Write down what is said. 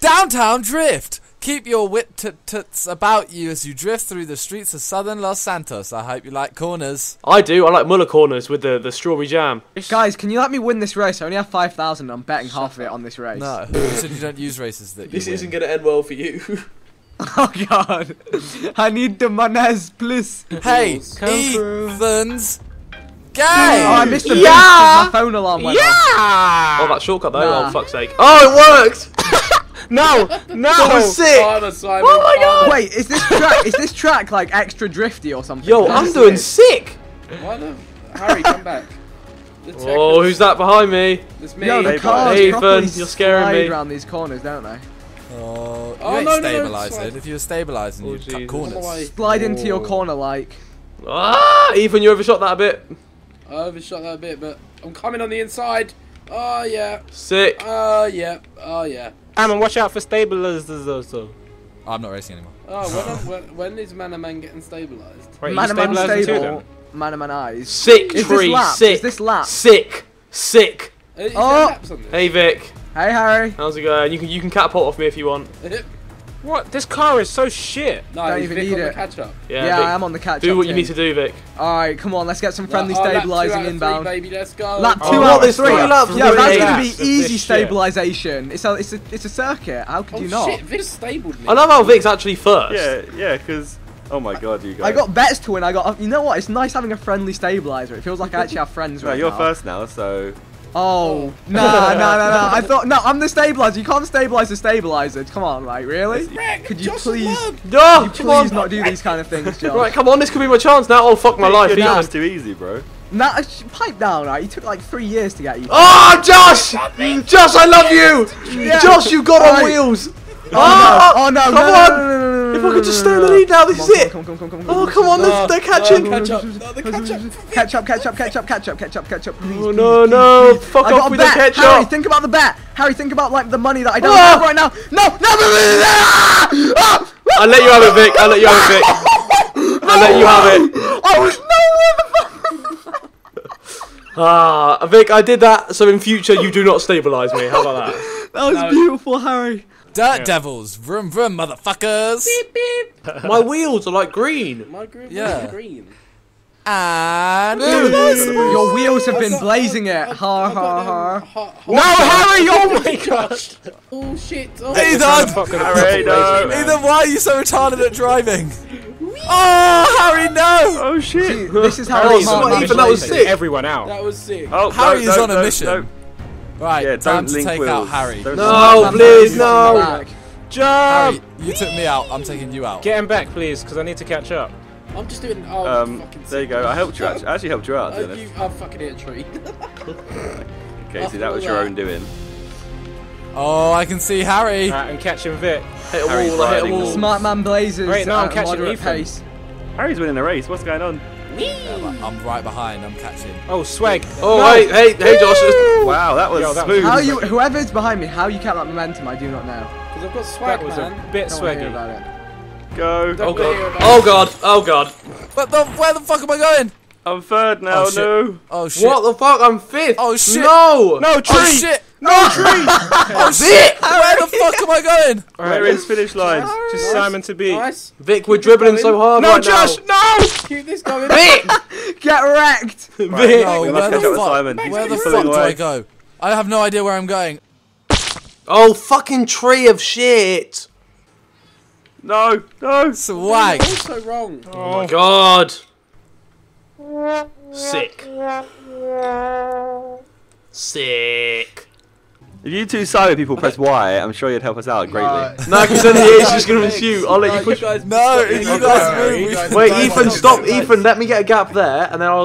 Downtown Drift. Keep your wit tits about you as you drift through the streets of southern Los Santos. I hope you like corners. I do. I like Muller corners with the, the strawberry jam. Guys, can you let me win this race? I only have 5,000 I'm betting half of it on this race. No, you said you don't use races that This win. isn't going to end well for you. Oh god. I need the monies, please. Hey, Come through. Ethan's oh, gay. Oh, I missed the Yeah. my phone alarm went off. oh, that shortcut though. Oh, nah. Oh, fuck's sake. Oh, it worked! No, no. That was oh, sick! Father Simon. Oh my god! Wait, is this track is this track like extra drifty or something? Yo, I'm doing sick! Why the Harry, come back. Oh, who's that behind me? It's me. Yo, the Hey, Ethan, you're scaring slide me. around these corners, don't they? Oh, oh you Oh, ain't no, no, no, stabilising. if you were stabilising, Oh, you'd cut corners. Otherwise- Slide into your Oh. corner like. Ah, Ethan, you overshot that a bit. I overshot that a bit, but I'm coming on the inside. Oh yeah. Sick. Oh yeah. Oh yeah. Ammon, watch out for stabilizers also. I'm not racing anymore. Oh, when, am- when, when is Mana Man getting stabilised? Wait, man you man stable. then? Man man eyes. Sick Is tree. this lap? Sick. Is this lap? Sick. Sick. Uh, Is Oh. there laps on this? Hey Vic, Hey Harry. how's it going? You can you can catapult off me if you want. What? This car is so shit. no, Don't even Vic need on the it. catch up. Yeah, Yeah, Vic, I am on the catch do up Do what you team. need to do, Vic. Alright, come on, let's get some friendly Oh, lap two out stabilizing of three, inbound. baby, let's go. Lap Oh, two what, out of there's three. three laps? Yeah, that's gonna be easy shit. stabilization. It's a it's a it's a circuit. How could Oh you not? shit, Vic stabled me. I love how Vic's actually first. Yeah, yeah, because oh my god, you guys. I got bets to win. I got. You know what? It's nice having a friendly stabilizer. It feels like I actually have friends No, right you're now. first now, so Oh, no, no, no, no. I thought, no, I'm the stabilizer. You can't stabilize the stabilizer. Come on, like, really? Rick, Could you please, Love. No, you oh, come please on. not do these kind of things, Josh? Right, come on, this could be my chance now. Oh fuck my life. You're Ethan. just too easy, bro. Nah, sh- pipe down, right? You took like three years to get you. Ah, oh, Josh! Josh, I love you! Yeah. Josh, you got on Right. wheels! Oh, no, ah! oh, no, come no, no, on! no, no, no, no, no, If I could just stay in the lead now, this is it! Come on, come on, come on, come Oh, come on, they're, they're catching! catch up. Catch up. Catch up, catch up, catch up, catch up, catch up, catch up, please. Oh, no, please, no, please. fuck off got a with the bet. ketchup. Harry, think about the bet. Harry, think about like the money that I don't Ah. have right now. No, no, no, no, no, no. Ah! I'll let you have it, Vic. I'll let you have it, Vic. I'll let you have it. I was nowhere the fuck. Ah, Vic, I did that, so in future you do not stabilise me. How about that? That was No. beautiful, Harry. Dirt devils, vroom vroom, motherfuckers. My wheels are like green. My group Yeah. is green. And Your wheels have been got- blazing it. I- Ha I got ha them ha. hot- hot- No, Harry! Oh my gosh! Oh shit! Oh, Hey, shit. Dad! Harry, no. Ethan, why are you so retarded at driving? Oh, Harry, no! Oh shit. See, this is how the so smart Ethan, man that was plays. sick. Everyone out. That was sick. Oh, Harry no, is no, on a no, mission. no. Right, Yeah, time don't to link take wheels. out Harry. Don't- No, Man, please, no. Jump! Harry, you took me out. I'm taking you out. Get him back, please, because I need to catch up. I'm just doing. Oh, Um, fucking there you go. I helped you. Actually, I actually helped you out. To be you. I fucking hit a tree. Okay, see, that was your own doing. Oh, I can see Harry. Right, and catching Vic. Hit a Harry's wall, I hit a wall. Smart man blazes Right now, I'm catching moderate Ethan. pace. Harry's winning the race. What's going on? I'm right behind. I'm catching. Oh, swag. Oh, No. hey, hey, hey, Josh. Wow, that was Yo, that was- smooth. How you, whoever's behind me, how you kept that momentum, I do not know. Because I've got swag, That was man. a bit Don't wanna hear swaggy. about it. Go. Don't Oh god. hear about Oh god. Oh god. But the, where the fuck am I going? I'm third now. Oh, no. Oh shit. What the fuck? I'm fifth. Oh, shit. No. No, tree! Oh shit. No, tree! Oh, oh shit. Where the fuck am I going? Alright, We're in finish line. Just Simon to beat. Nice. Vic, we're dribbling so hard No, right Josh, now. no! Keep this going. Vic. Get wrecked! Vic. No, we where the catch up with fuck? Simon. Where the fuck do I go? I have no idea where I'm going. Oh fucking tree of shit. No, no. Swag. You're so wrong. Oh, oh my god. Sick. Sick. If you two Simon people press Y, I'm sure you'd help us out greatly. No, because then the A's just gonna pursue. I'll let you push. guys. No, you guys move, Wait, Ethan, stop. Ethan. Let me get a gap there, and then I'll.